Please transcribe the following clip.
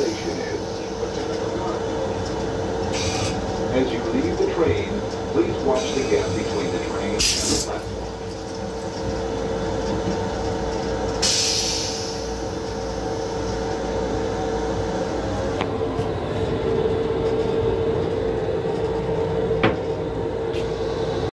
station is. As you leave the train, please watch the gap